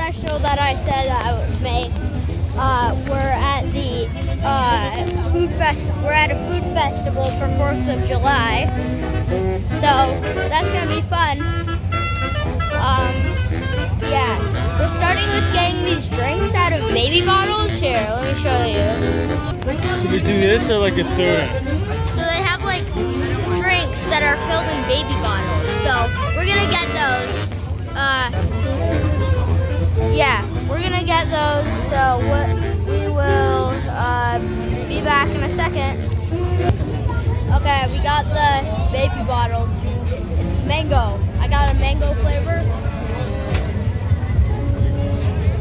special that I said I would make. Uh, we're at the uh, food fest. We're at a food festival for Fourth of July, so that's gonna be fun. Um, yeah, we're starting with getting these drinks out of baby bottles. Here, let me show you. So we do this or like a soda? So they have like drinks that are filled in baby bottles. So we're gonna get those. Uh, a second. Okay, we got the baby bottle juice. It's mango. I got a mango flavor.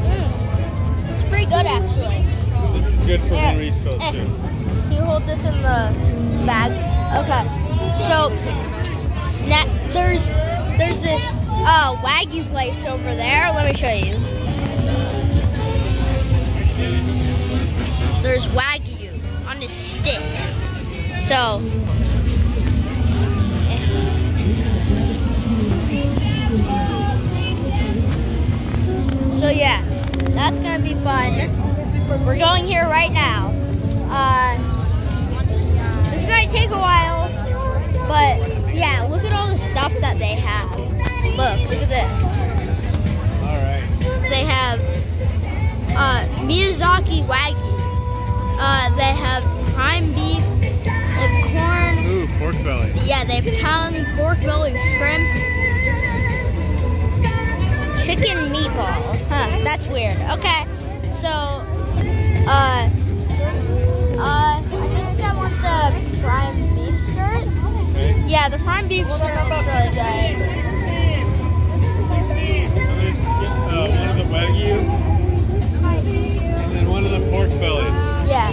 Mm. It's pretty good actually. This is good for Yeah. the refill Eh. too. Can you hold this in the bag? Okay. So na there's there's this uh, wagyu place over there. Let me show you. There's wagyu on this stick. So. So yeah, that's gonna be fun. We're going here right now. That's weird. Okay, so, uh, uh, I think I want the prime beef skirt. Okay. Yeah, the prime beef skirt looks really good. I'm gonna get uh, one of the wagyu and then one of the pork belly. Yeah,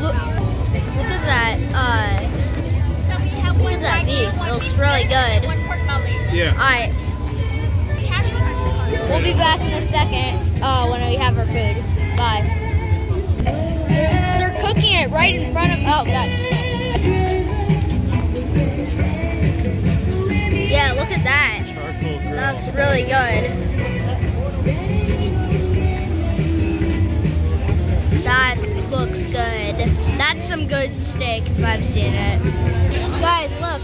look, look at that. Uh, So we have Look one at that beef. It looks really good. One pork belly. Yeah. all right, Casual. we'll be back in a second. Uh, when we have our food. Bye. They're, they're cooking it right in front of. Oh, God. Yeah, look at that. That looks really good. That looks good. That's some good steak if I've seen it. Guys, look.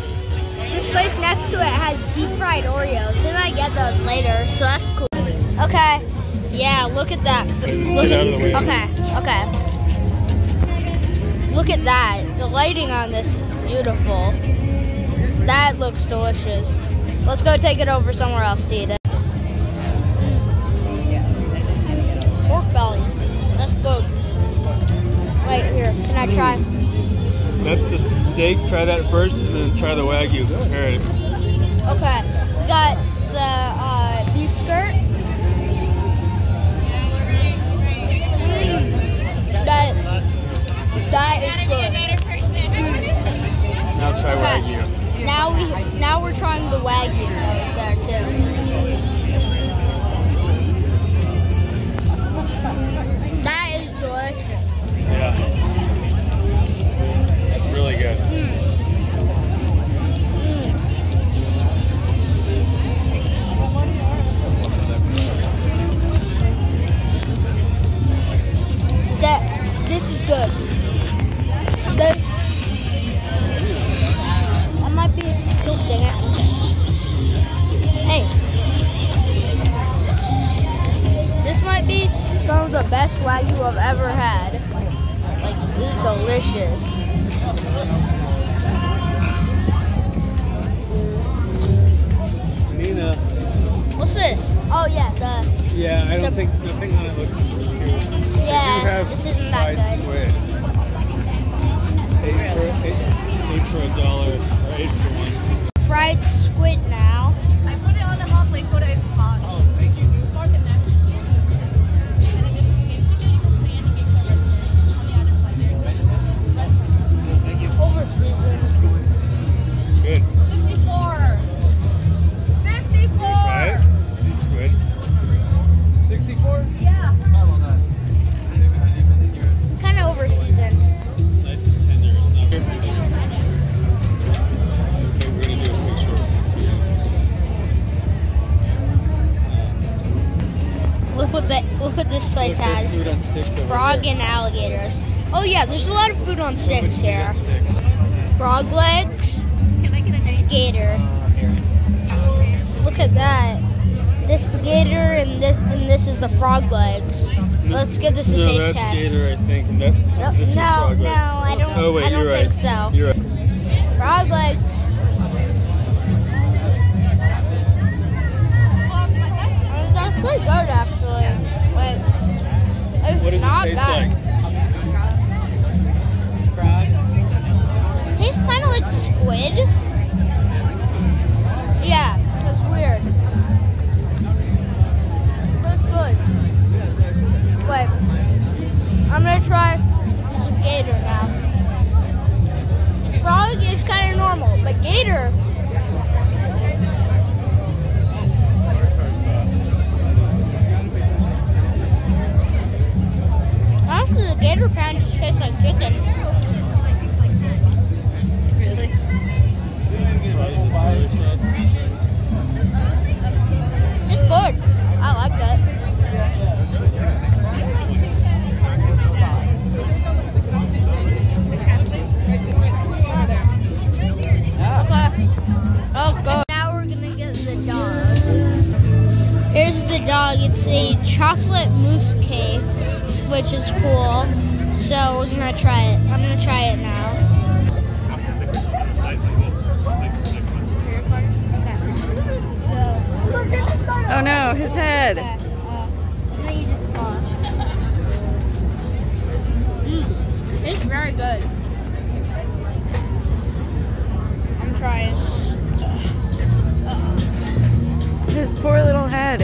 This place next to it has deep fried Oreos, and I get those later, so that's cool. Okay. Yeah, look at that. Look Get out of the way. Okay, okay. Look at that. The lighting on this is beautiful. That looks delicious. Let's go take it over somewhere else to eat it. Pork belly. That's good. Wait, here. Can I try? That's the steak. Try that first, and then try the wagyu. All right. Okay. Now we now we're trying the there too. I don't think nothing on it looks too. yeah. This isn't that good. squid. But look what this place Look, has. food on sticks over Frog there. and alligators. Oh yeah, there's a lot of food on sticks much food here. on sticks. Frog legs, Can I get a gator. Uh, here. Look at that. This the gator and this and this is the frog legs. Let's give this a no, taste that's test. gator, I think. And that, Nope, this is no, frog no, legs. I don't. Oh wait, I don't you're think right. so. You're right. Frog legs. Uh, That's pretty good actually. What does it taste bad. like? It's a chocolate mousse cake, which is cool. So we're gonna try it. I'm gonna try it now. Oh no, his head. Okay, uh, I'm gonna eat this paw. Mmm, it's very good. I'm trying. His poor little head.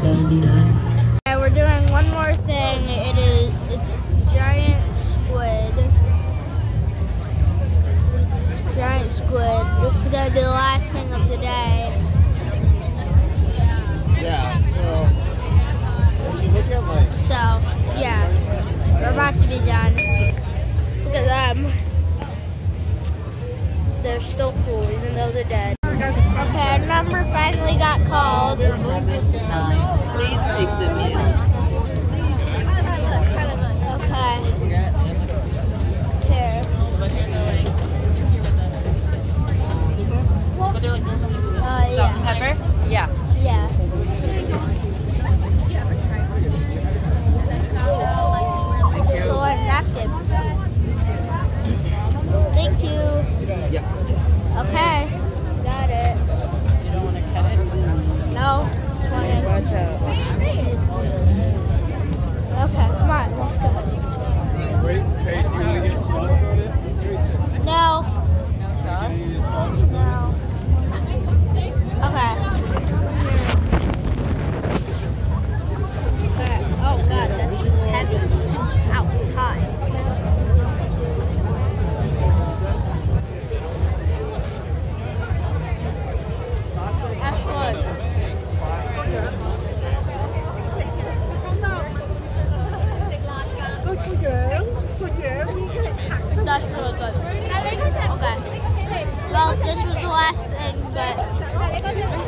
79, order number 79. Okay, we're doing one more thing. It is it's giant squid. Giant squid. This is gonna be the last thing of the day. Yeah, so. You look at my. So, yeah, we're about to be done. Look at them. They're still cool, even though they're dead. Okay, our number finally got called. Please take them in. Okay. Here. Uh, yeah. Pepper? Yeah. Yeah. máscara. Good. Okay. Well, this was the last thing, but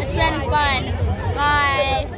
it's been fun. Bye.